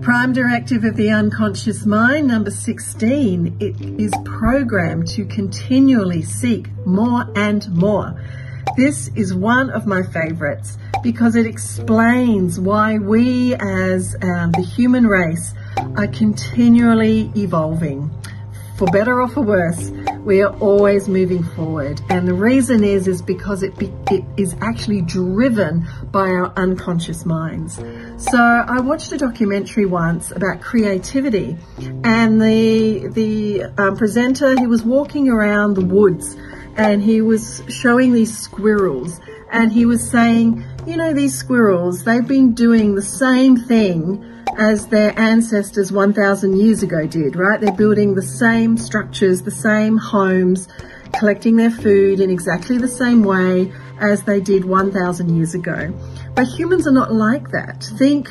Prime directive of the unconscious mind, number 16, it is programmed to continually seek more and more. This is one of my favorites because it explains why we as um, the human race are continually evolving. For better or for worse, we are always moving forward. And the reason is, is because it, be, it is actually driven by our unconscious minds. So I watched a documentary once about creativity and the, the um, presenter, he was walking around the woods and he was showing these squirrels and he was saying, you know, these squirrels, they've been doing the same thing as their ancestors 1,000 years ago did, right? They're building the same structures, the same homes, collecting their food in exactly the same way as they did 1,000 years ago. But humans are not like that. Think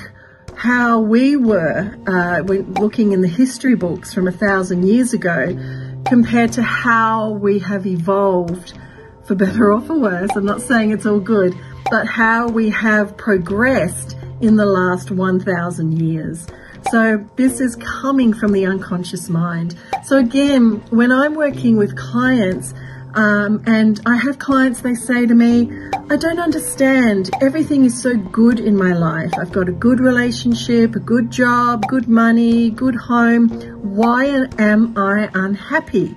how we were uh, when looking in the history books from a thousand years ago compared to how we have evolved for better or for worse. I'm not saying it's all good, but how we have progressed in the last 1,000 years. So this is coming from the unconscious mind. So again, when I'm working with clients, um, and I have clients, they say to me, I don't understand. Everything is so good in my life. I've got a good relationship, a good job, good money, good home. Why am I unhappy?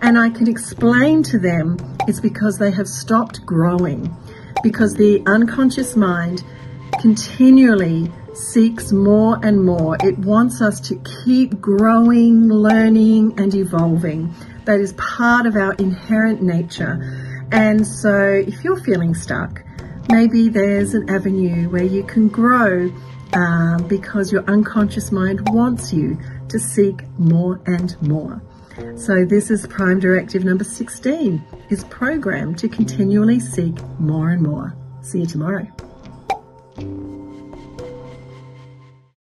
And I can explain to them it's because they have stopped growing because the unconscious mind continually seeks more and more. It wants us to keep growing, learning, and evolving. That is part of our inherent nature. And so if you're feeling stuck, maybe there's an avenue where you can grow uh, because your unconscious mind wants you to seek more and more. So this is prime directive number 16, is programmed to continually seek more and more. See you tomorrow.